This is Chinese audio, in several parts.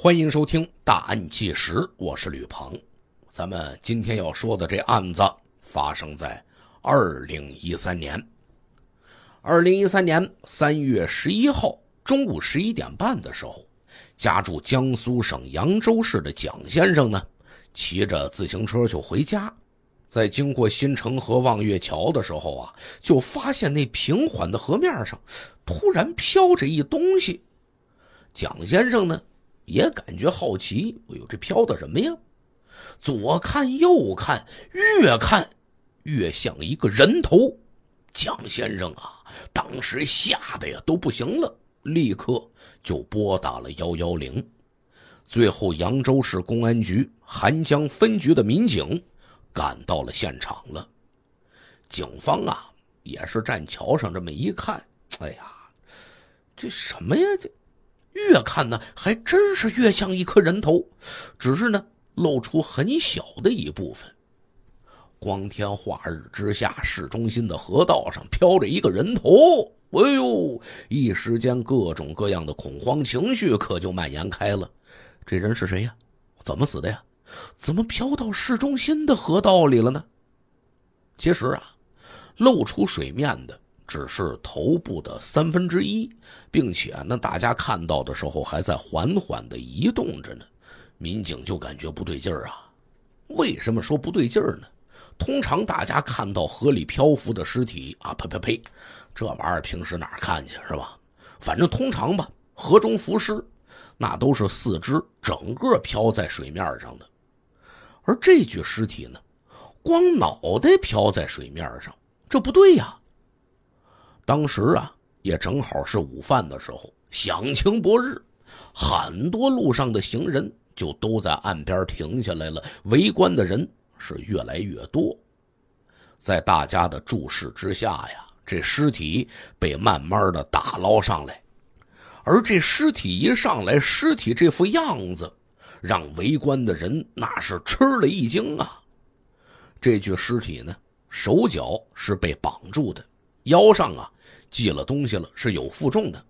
欢迎收听《大案纪实》，我是吕鹏。咱们今天要说的这案子发生在二零一三年。二零一三年三月十一号中午十一点半的时候，家住江苏省扬州市的蒋先生呢，骑着自行车就回家，在经过新城河望月桥的时候啊，就发现那平缓的河面上突然飘着一东西。蒋先生呢？也感觉好奇，哎呦，这飘的什么呀？左看右看，越看越像一个人头。蒋先生啊，当时吓得呀都不行了，立刻就拨打了幺幺零。最后，扬州市公安局韩江分局的民警赶到了现场了。警方啊，也是站桥上这么一看，哎呀，这什么呀？这。越看呢，还真是越像一颗人头，只是呢，露出很小的一部分。光天化日之下，市中心的河道上飘着一个人头，哎呦！一时间，各种各样的恐慌情绪可就蔓延开了。这人是谁呀？怎么死的呀？怎么飘到市中心的河道里了呢？其实啊，露出水面的。只是头部的三分之一，并且那，大家看到的时候还在缓缓的移动着呢。民警就感觉不对劲儿啊。为什么说不对劲儿呢？通常大家看到河里漂浮的尸体啊，呸呸呸，这玩意儿平时哪看去是吧？反正通常吧，河中浮尸，那都是四肢整个漂在水面上的。而这具尸体呢，光脑袋漂在水面上，这不对呀。当时啊，也正好是午饭的时候，响晴不日，很多路上的行人就都在岸边停下来了，围观的人是越来越多。在大家的注视之下呀，这尸体被慢慢的打捞上来，而这尸体一上来，尸体这副样子，让围观的人那是吃了一惊啊。这具尸体呢，手脚是被绑住的，腰上啊。系了东西了，是有负重的，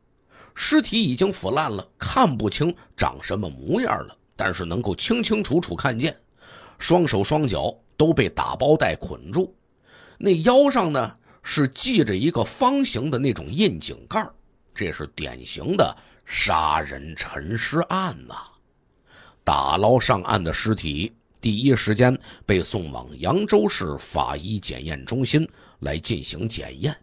尸体已经腐烂了，看不清长什么模样了，但是能够清清楚楚看见，双手双脚都被打包带捆住，那腰上呢是系着一个方形的那种窨井盖，这是典型的杀人沉尸案呐。打捞上岸的尸体，第一时间被送往扬州市法医检验中心来进行检验。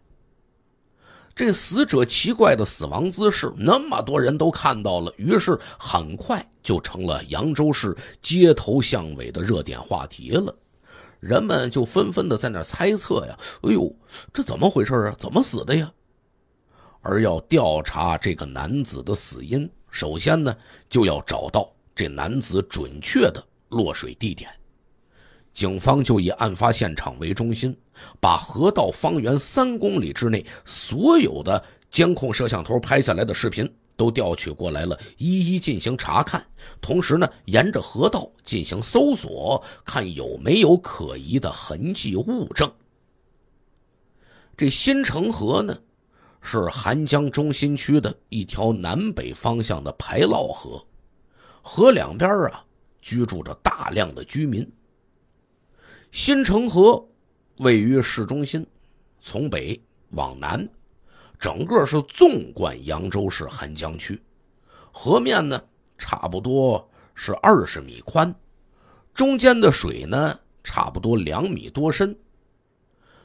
这死者奇怪的死亡姿势，那么多人都看到了，于是很快就成了扬州市街头巷尾的热点话题了。人们就纷纷的在那猜测呀：“哎呦，这怎么回事啊？怎么死的呀？”而要调查这个男子的死因，首先呢，就要找到这男子准确的落水地点。警方就以案发现场为中心，把河道方圆三公里之内所有的监控摄像头拍下来的视频都调取过来了，一一进行查看。同时呢，沿着河道进行搜索，看有没有可疑的痕迹物证。这新城河呢，是韩江中心区的一条南北方向的排涝河，河两边啊居住着大量的居民。新城河位于市中心，从北往南，整个是纵贯扬州市涵江区。河面呢，差不多是二十米宽，中间的水呢，差不多两米多深。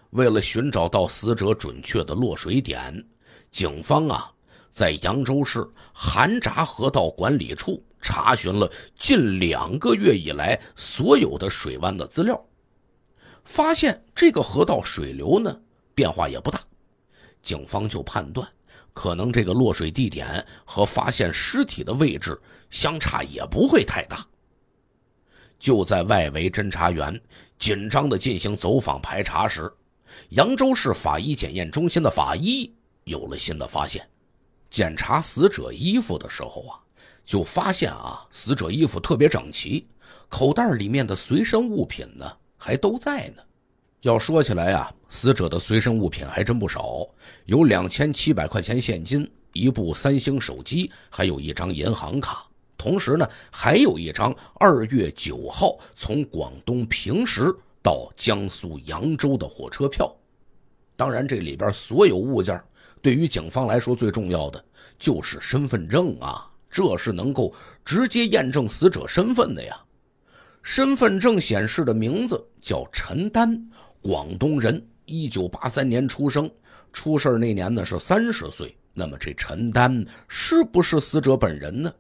为了寻找到死者准确的落水点，警方啊，在扬州市韩闸河道管理处查询了近两个月以来所有的水湾的资料。发现这个河道水流呢变化也不大，警方就判断，可能这个落水地点和发现尸体的位置相差也不会太大。就在外围侦查员紧张的进行走访排查时，扬州市法医检验中心的法医有了新的发现。检查死者衣服的时候啊，就发现啊，死者衣服特别整齐，口袋里面的随身物品呢。还都在呢。要说起来啊，死者的随身物品还真不少，有两千七百块钱现金，一部三星手机，还有一张银行卡。同时呢，还有一张二月九号从广东平时到江苏扬州的火车票。当然，这里边所有物件，对于警方来说最重要的就是身份证啊，这是能够直接验证死者身份的呀。身份证显示的名字叫陈丹，广东人，一九八三年出生，出事那年呢是三十岁。那么这陈丹是不是死者本人呢？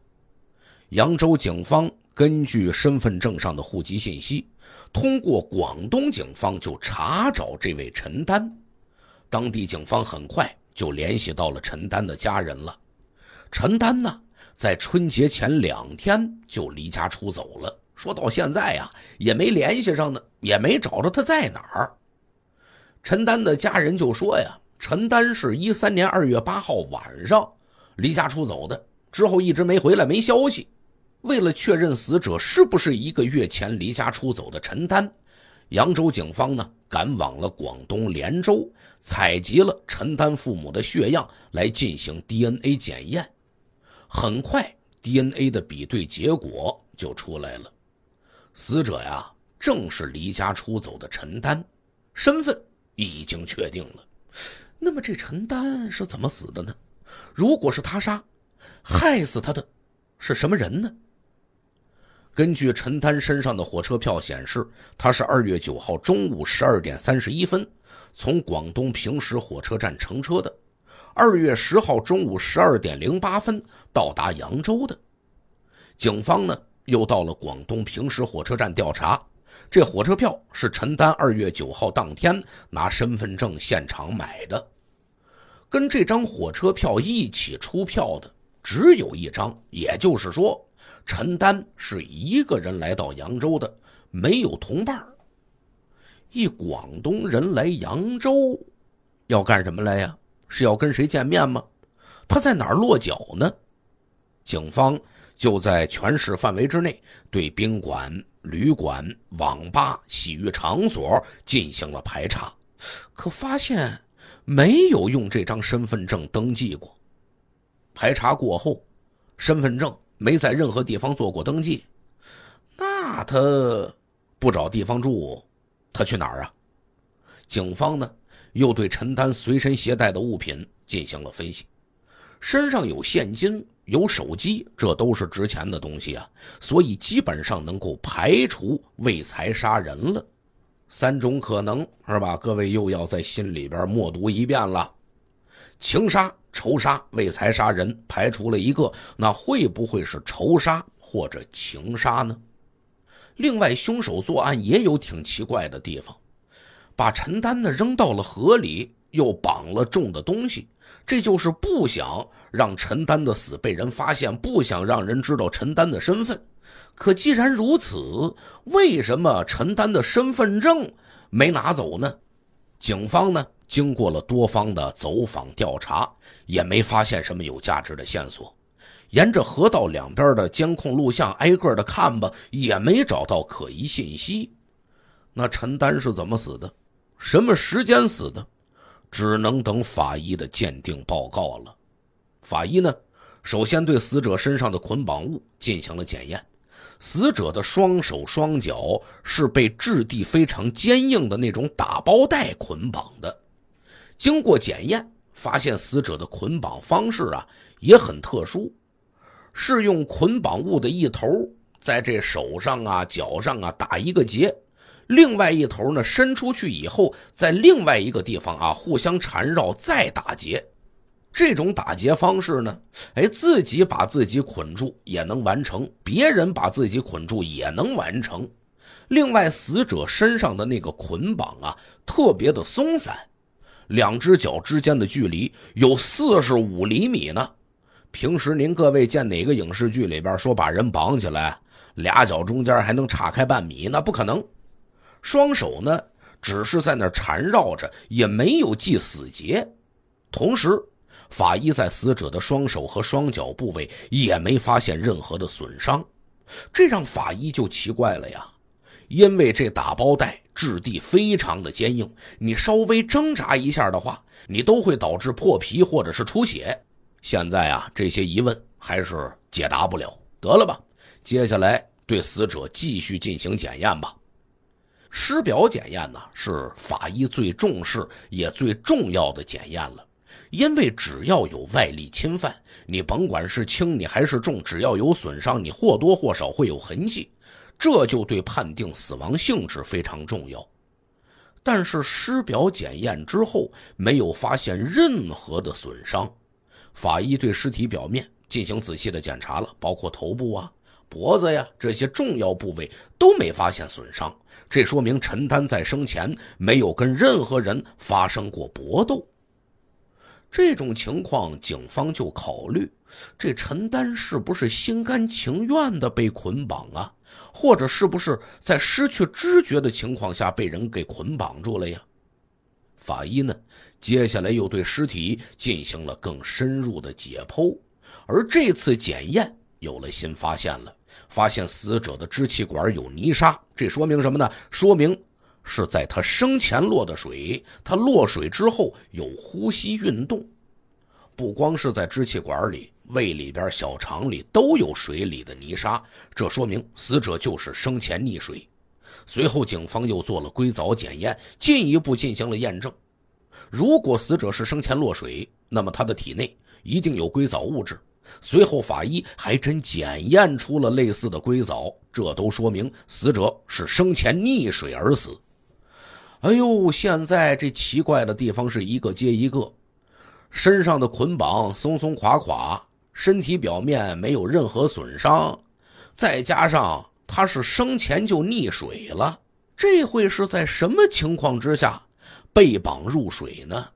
扬州警方根据身份证上的户籍信息，通过广东警方就查找这位陈丹。当地警方很快就联系到了陈丹的家人了。陈丹呢，在春节前两天就离家出走了，说到现在呀，也没联系上呢，也没找着他在哪儿。陈丹的家人就说呀，陈丹是一三年二月八号晚上离家出走的，之后一直没回来，没消息。为了确认死者是不是一个月前离家出走的陈丹，扬州警方呢赶往了广东连州，采集了陈丹父母的血样来进行 DNA 检验。很快，DNA 的比对结果就出来了，死者呀正是离家出走的陈丹，身份已经确定了。那么这陈丹是怎么死的呢？如果是他杀，害死他的是什么人呢？根据陈丹身上的火车票显示，他是二月九号中午十二点三十一分从广东平石火车站乘车的，二月十号中午十二点零八分到达扬州的。警方呢又到了广东平石火车站调查，这火车票是陈丹二月九号当天拿身份证现场买的，跟这张火车票一起出票的只有一张，也就是说。陈丹是一个人来到扬州的，没有同伴一广东人来扬州，要干什么来呀？是要跟谁见面吗？他在哪儿落脚呢？警方就在全市范围之内对宾馆、旅馆、网吧、洗浴场所进行了排查，可发现没有用这张身份证登记过。排查过后，身份证。没在任何地方做过登记，那他不找地方住，他去哪儿啊？警方呢又对陈丹随身携带的物品进行了分析，身上有现金、有手机，这都是值钱的东西啊，所以基本上能够排除为财杀人了。三种可能是吧？各位又要在心里边默读一遍了：情杀。仇杀、为财杀人排除了一个，那会不会是仇杀或者情杀呢？另外，凶手作案也有挺奇怪的地方，把陈丹呢扔到了河里，又绑了重的东西，这就是不想让陈丹的死被人发现，不想让人知道陈丹的身份。可既然如此，为什么陈丹的身份证没拿走呢？警方呢？经过了多方的走访调查，也没发现什么有价值的线索。沿着河道两边的监控录像挨个的看吧，也没找到可疑信息。那陈丹是怎么死的？什么时间死的？只能等法医的鉴定报告了。法医呢，首先对死者身上的捆绑物进行了检验。死者的双手双脚是被质地非常坚硬的那种打包带捆绑的。经过检验，发现死者的捆绑方式啊也很特殊，是用捆绑物的一头在这手上啊、脚上啊打一个结，另外一头呢伸出去以后，在另外一个地方啊互相缠绕再打结。这种打结方式呢，哎，自己把自己捆住也能完成，别人把自己捆住也能完成。另外，死者身上的那个捆绑啊特别的松散。两只脚之间的距离有四十五厘米呢。平时您各位见哪个影视剧里边说把人绑起来，俩脚中间还能岔开半米？那不可能。双手呢，只是在那缠绕着，也没有系死结。同时，法医在死者的双手和双脚部位也没发现任何的损伤，这让法医就奇怪了呀。因为这打包带质地非常的坚硬，你稍微挣扎一下的话，你都会导致破皮或者是出血。现在啊，这些疑问还是解答不了。得了吧，接下来对死者继续进行检验吧。尸表检验呢，是法医最重视也最重要的检验了，因为只要有外力侵犯，你甭管是轻你还是重，只要有损伤，你或多或少会有痕迹，这就对判定死亡性质非常重要。但是尸表检验之后没有发现任何的损伤，法医对尸体表面进行仔细的检查了，包括头部啊。脖子呀，这些重要部位都没发现损伤，这说明陈丹在生前没有跟任何人发生过搏斗。这种情况，警方就考虑，这陈丹是不是心甘情愿的被捆绑啊？或者是不是在失去知觉的情况下被人给捆绑住了呀？法医呢，接下来又对尸体进行了更深入的解剖，而这次检验有了新发现了。发现死者的支气管有泥沙，这说明什么呢？说明是在他生前落的水，他落水之后有呼吸运动，不光是在支气管里，胃里边、小肠里都有水里的泥沙，这说明死者就是生前溺水。随后，警方又做了硅藻检验，进一步进行了验证。如果死者是生前落水，那么他的体内一定有硅藻物质。随后，法医还真检验出了类似的硅藻，这都说明死者是生前溺水而死。哎呦，现在这奇怪的地方是一个接一个，身上的捆绑松松垮垮，身体表面没有任何损伤，再加上他是生前就溺水了，这会是在什么情况之下被绑入水呢？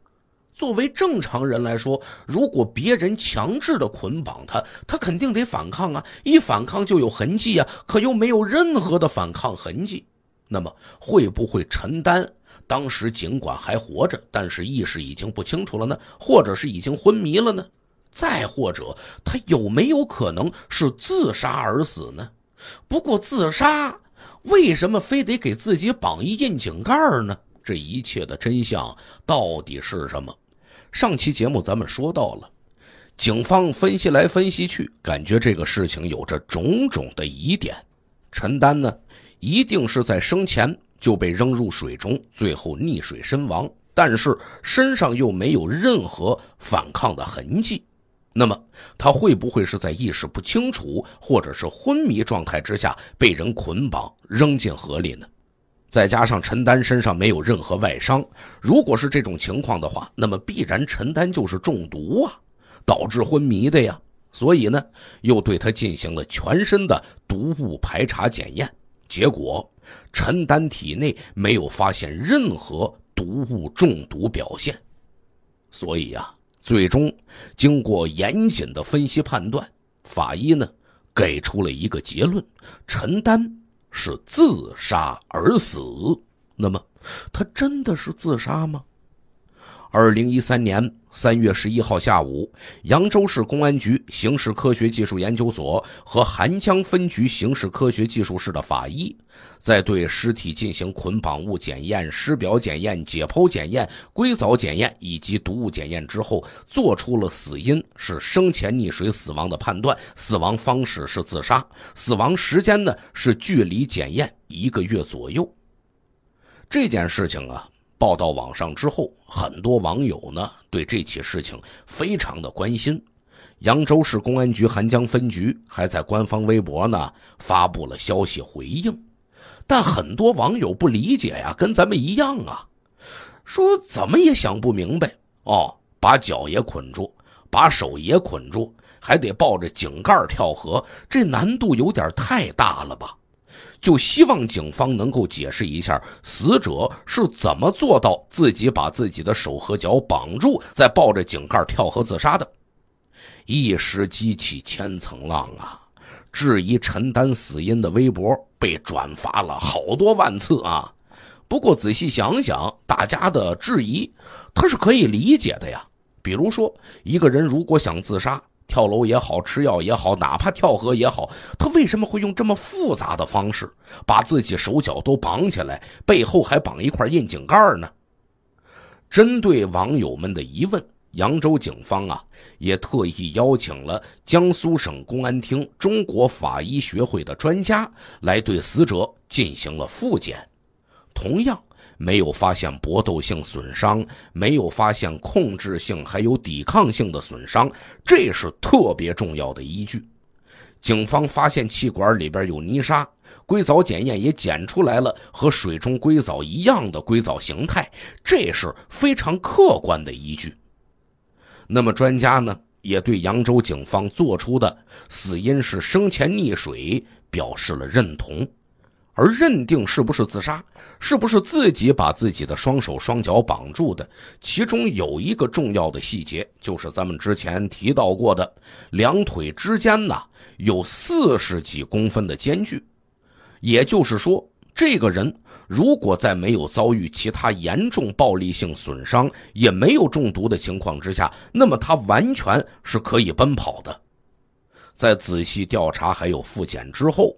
作为正常人来说，如果别人强制的捆绑他，他肯定得反抗啊！一反抗就有痕迹啊，可又没有任何的反抗痕迹。那么，会不会陈丹当时尽管还活着，但是意识已经不清楚了呢？或者是已经昏迷了呢？再或者，他有没有可能是自杀而死呢？不过，自杀为什么非得给自己绑一窨井盖呢？这一切的真相到底是什么？上期节目咱们说到了，警方分析来分析去，感觉这个事情有着种种的疑点。陈丹呢，一定是在生前就被扔入水中，最后溺水身亡，但是身上又没有任何反抗的痕迹。那么，他会不会是在意识不清楚或者是昏迷状态之下被人捆绑扔进河里呢？再加上陈丹身上没有任何外伤，如果是这种情况的话，那么必然陈丹就是中毒啊，导致昏迷的呀。所以呢，又对他进行了全身的毒物排查检验，结果陈丹体内没有发现任何毒物中毒表现。所以呀，最终经过严谨的分析判断，法医呢给出了一个结论：陈丹。是自杀而死，那么他真的是自杀吗？二零一三年三月十一号下午，扬州市公安局刑事科学技术研究所和韩江分局刑事科学技术室的法医，在对尸体进行捆绑物检验、尸表检验、解剖检验、硅藻检验以及毒物检验之后，做出了死因是生前溺水死亡的判断，死亡方式是自杀，死亡时间呢是距离检验一个月左右。这件事情啊。报道网上之后，很多网友呢对这起事情非常的关心。扬州市公安局韩江分局还在官方微博呢发布了消息回应，但很多网友不理解呀，跟咱们一样啊，说怎么也想不明白哦，把脚也捆住，把手也捆住，还得抱着井盖跳河，这难度有点太大了吧？就希望警方能够解释一下，死者是怎么做到自己把自己的手和脚绑住，再抱着井盖跳河自杀的。一时激起千层浪啊！质疑陈丹死因的微博被转发了好多万次啊！不过仔细想想，大家的质疑他是可以理解的呀。比如说，一个人如果想自杀，跳楼也好，吃药也好，哪怕跳河也好，他为什么会用这么复杂的方式把自己手脚都绑起来，背后还绑一块窨井盖呢？针对网友们的疑问，扬州警方啊，也特意邀请了江苏省公安厅中国法医学会的专家来对死者进行了复检，同样没有发现搏斗性损伤，没有发现控制性还有抵抗性的损伤，这是特别重要的依据。警方发现气管里边有泥沙，硅藻检验也检出来了和水中硅藻一样的硅藻形态，这是非常客观的依据。那么专家呢，也对扬州警方做出的死因是生前溺水表示了认同，而认定是不是自杀，是不是自己把自己的双手双脚绑住的，其中有一个重要的细节，就是咱们之前提到过的，两腿之间呢有四十几公分的间距，也就是说，这个人。如果在没有遭遇其他严重暴力性损伤，也没有中毒的情况之下，那么他完全是可以奔跑的。在仔细调查还有复检之后，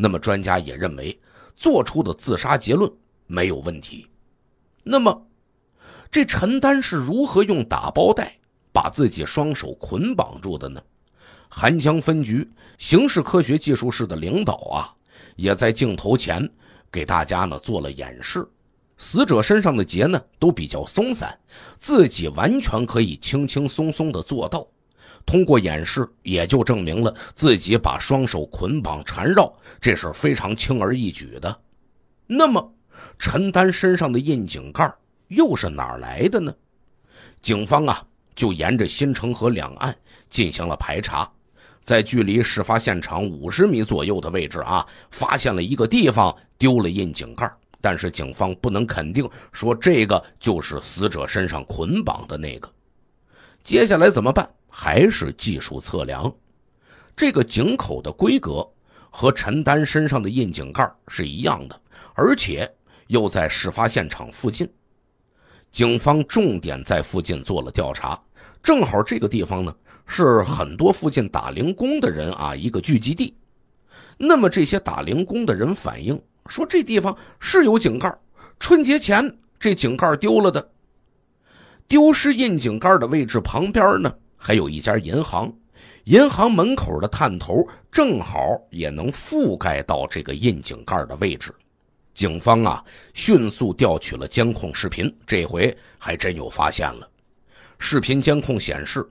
那么专家也认为做出的自杀结论没有问题。那么，这陈丹是如何用打包带把自己双手捆绑住的呢？韩江分局刑事科学技术室的领导啊，也在镜头前。给大家呢做了演示，死者身上的结呢都比较松散，自己完全可以轻轻松松的做到。通过演示，也就证明了自己把双手捆绑缠绕，这是非常轻而易举的。那么，陈丹身上的窨井盖又是哪来的呢？警方啊，就沿着新城河两岸进行了排查。在距离事发现场五十米左右的位置啊，发现了一个地方丢了窨井盖，但是警方不能肯定说这个就是死者身上捆绑的那个。接下来怎么办？还是技术测量。这个井口的规格和陈丹身上的窨井盖是一样的，而且又在事发现场附近。警方重点在附近做了调查，正好这个地方呢。是很多附近打零工的人啊一个聚集地，那么这些打零工的人反映说，这地方是有井盖，春节前这井盖丢了的。丢失窨井盖的位置旁边呢，还有一家银行，银行门口的探头正好也能覆盖到这个窨井盖的位置。警方啊，迅速调取了监控视频，这回还真有发现了。视频监控显示。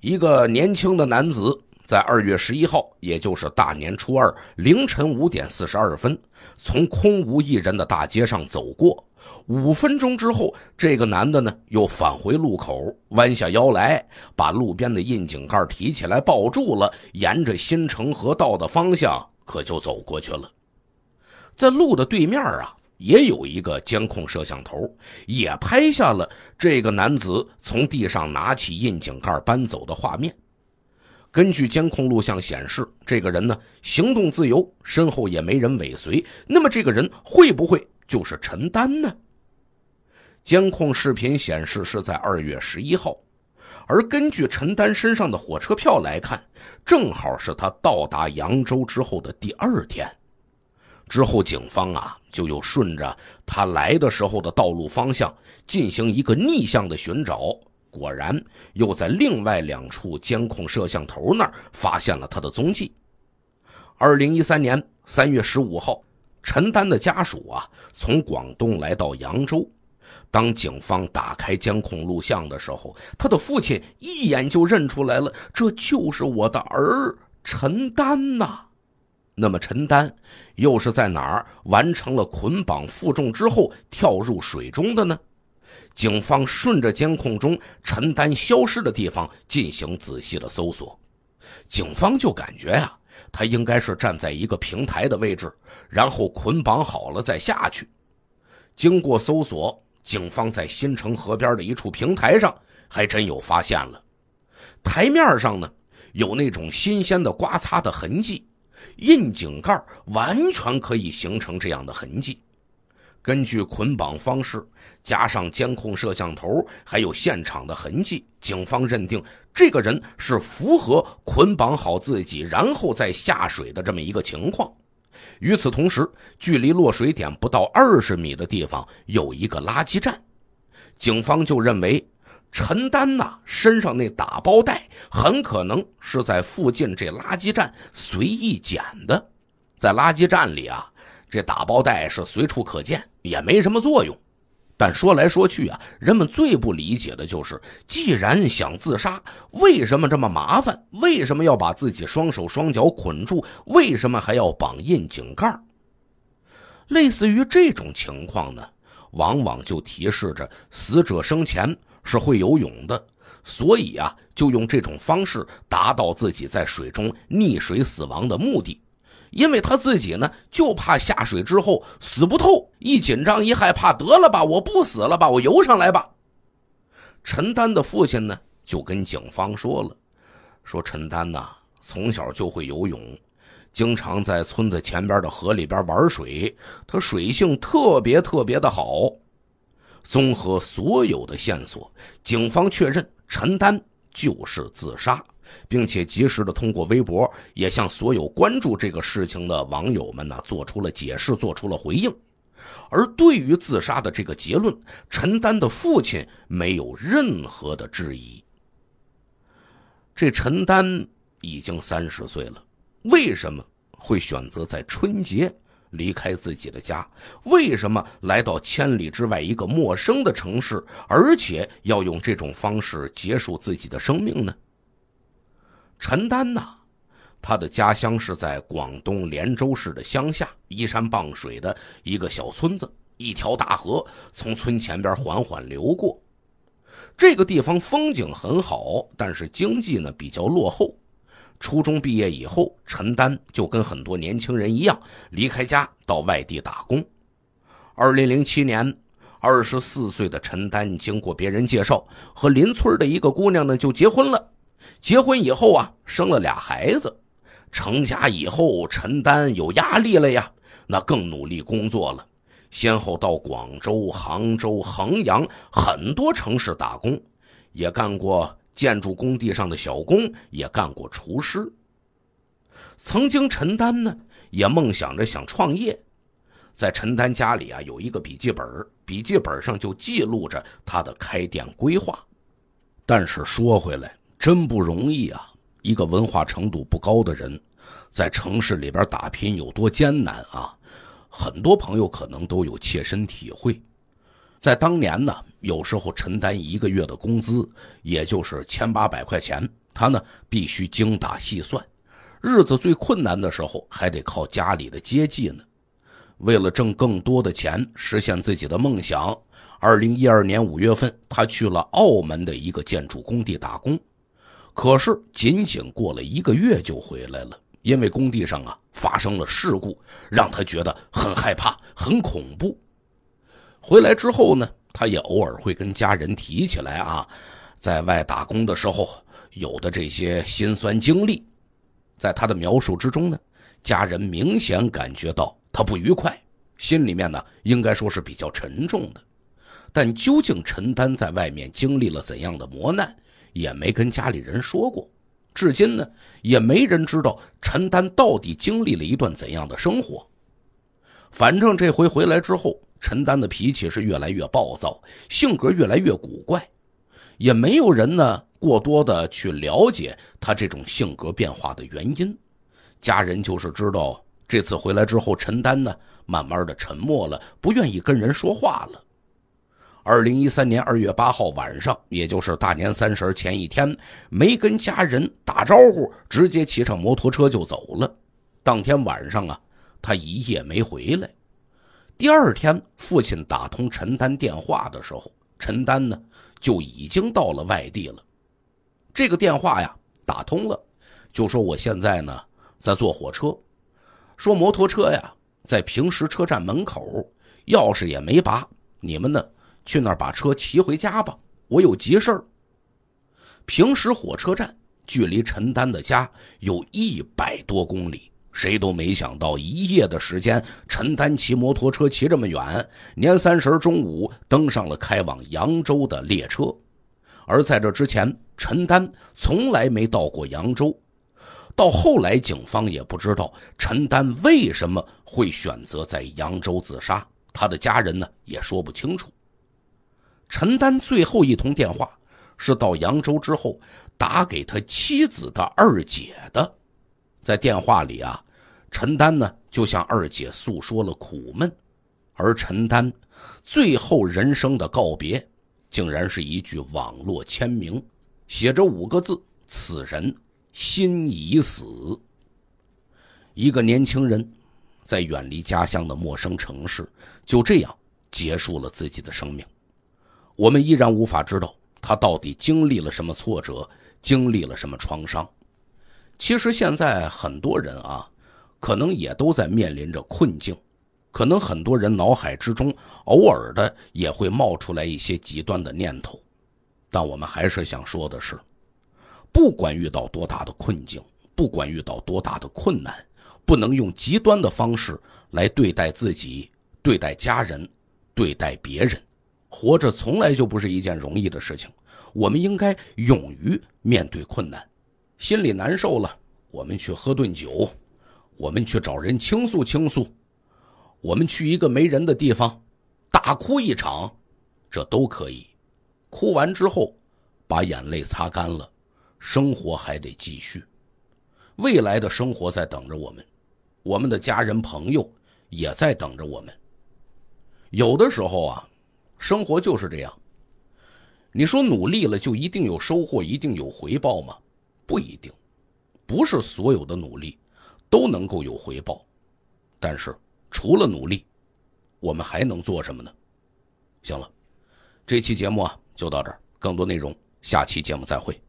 一个年轻的男子在二月十一号，也就是大年初二凌晨五点四十二分，从空无一人的大街上走过。五分钟之后，这个男的呢又返回路口，弯下腰来，把路边的窨井盖提起来抱住了，沿着新城河道的方向可就走过去了。在路的对面啊。也有一个监控摄像头，也拍下了这个男子从地上拿起窨井盖搬走的画面。根据监控录像显示，这个人呢行动自由，身后也没人尾随。那么，这个人会不会就是陈丹呢？监控视频显示是在二月十一号，而根据陈丹身上的火车票来看，正好是他到达扬州之后的第二天。之后，警方啊就又顺着他来的时候的道路方向进行一个逆向的寻找，果然又在另外两处监控摄像头那儿发现了他的踪迹。二零一三年三月十五号，陈丹的家属啊从广东来到扬州，当警方打开监控录像的时候，他的父亲一眼就认出来了，这就是我的儿陈丹呐。那么陈丹又是在哪儿完成了捆绑负重之后跳入水中的呢？警方顺着监控中陈丹消失的地方进行仔细的搜索，警方就感觉呀，他应该是站在一个平台的位置，然后捆绑好了再下去。经过搜索，警方在新城河边的一处平台上还真有发现了，台面上呢有那种新鲜的刮擦的痕迹。窨井盖完全可以形成这样的痕迹。根据捆绑方式，加上监控摄像头，还有现场的痕迹，警方认定这个人是符合捆绑好自己，然后再下水的这么一个情况。与此同时，距离落水点不到二十米的地方有一个垃圾站，警方就认为陈丹呐身上那打包袋很可能是在附近这垃圾站随意捡的，在垃圾站里啊，这打包袋是随处可见，也没什么作用。但说来说去啊，人们最不理解的就是，既然想自杀，为什么这么麻烦？为什么要把自己双手双脚捆住？为什么还要绑印井盖？类似于这种情况呢，往往就提示着死者生前是会游泳的，所以啊，就用这种方式达到自己在水中溺水死亡的目的。因为他自己呢，就怕下水之后死不透，一紧张一害怕，得了吧，我不死了吧，我游上来吧。陈丹的父亲呢，就跟警方说了，说陈丹呐，从小就会游泳，经常在村子前边的河里边玩水，他水性特别特别的好。综合所有的线索，警方确认陈丹就是自杀。并且及时的通过微博，也向所有关注这个事情的网友们呢做出了解释，做出了回应。而对于自杀的这个结论，陈丹的父亲没有任何的质疑。这陈丹已经三十岁了，为什么会选择在春节离开自己的家？为什么来到千里之外一个陌生的城市，而且要用这种方式结束自己的生命呢？陈丹呐，他的家乡是在广东连州市的乡下，依山傍水的一个小村子，一条大河从村前边缓缓流过。这个地方风景很好，但是经济呢比较落后。初中毕业以后，陈丹就跟很多年轻人一样，离开家到外地打工。二零零七年，二十四岁的陈丹经过别人介绍，和邻村的一个姑娘呢就结婚了。结婚以后啊，生了俩孩子，成家以后，陈丹有压力了呀，那更努力工作了，先后到广州、杭州、衡阳很多城市打工，也干过建筑工地上的小工，也干过厨师。曾经，陈丹呢也梦想着想创业，在陈丹家里啊有一个笔记本，笔记本上就记录着他的开店规划。但是说回来，真不容易啊！一个文化程度不高的人，在城市里边打拼有多艰难啊！很多朋友可能都有切身体会。在当年呢，有时候陈丹一个月的工资也就是千八百块钱，他呢必须精打细算，日子最困难的时候还得靠家里的接济呢。为了挣更多的钱，实现自己的梦想，二零一二年五月份，他去了澳门的一个建筑工地打工。可是，仅仅过了一个月就回来了，因为工地上啊发生了事故，让他觉得很害怕、很恐怖。回来之后呢，他也偶尔会跟家人提起来啊，在外打工的时候有的这些辛酸经历。在他的描述之中呢，家人明显感觉到他不愉快，心里面呢应该说是比较沉重的。但究竟陈丹在外面经历了怎样的磨难？也没跟家里人说过，至今呢也没人知道陈丹到底经历了一段怎样的生活。反正这回回来之后，陈丹的脾气是越来越暴躁，性格越来越古怪，也没有人呢过多的去了解他这种性格变化的原因。家人就是知道这次回来之后，陈丹呢慢慢的沉默了，不愿意跟人说话了。二零一三年二月八号晚上，也就是大年三十前一天，没跟家人打招呼，直接骑上摩托车就走了。当天晚上啊，他一夜没回来。第二天，父亲打通陈丹电话的时候，陈丹呢就已经到了外地了。这个电话呀打通了，就说我现在呢在坐火车，说摩托车呀在平时车站门口，钥匙也没拔，你们呢？去那儿把车骑回家吧，我有急事儿。平时火车站距离陈丹的家有一百多公里，谁都没想到一夜的时间，陈丹骑摩托车骑这么远，年三十中午登上了开往扬州的列车。而在这之前，陈丹从来没到过扬州。到后来，警方也不知道陈丹为什么会选择在扬州自杀，他的家人呢也说不清楚。陈丹最后一通电话是到扬州之后打给他妻子的二姐的。在电话里啊，陈丹呢就向二姐诉说了苦闷，而陈丹最后人生的告别，竟然是一句网络签名，写着五个字：“此人心已死。”一个年轻人，在远离家乡的陌生城市，就这样结束了自己的生命。我们依然无法知道他到底经历了什么挫折，经历了什么创伤。其实现在很多人啊，可能也都在面临着困境，可能很多人脑海之中偶尔的也会冒出来一些极端的念头。但我们还是想说的是，不管遇到多大的困境，不管遇到多大的困难。不能用极端的方式来对待自己、对待家人、对待别人。活着从来就不是一件容易的事情，我们应该勇于面对困难。心里难受了，我们去喝顿酒，我们去找人倾诉倾诉，我们去一个没人的地方大哭一场，这都可以。哭完之后，把眼泪擦干了，生活还得继续，未来的生活在等着我们。我们的家人朋友也在等着我们。有的时候啊，生活就是这样。你说努力了就一定有收获，一定有回报吗？不一定，不是所有的努力都能够有回报。但是除了努力，我们还能做什么呢？行了，这期节目啊就到这儿，更多内容下期节目再会。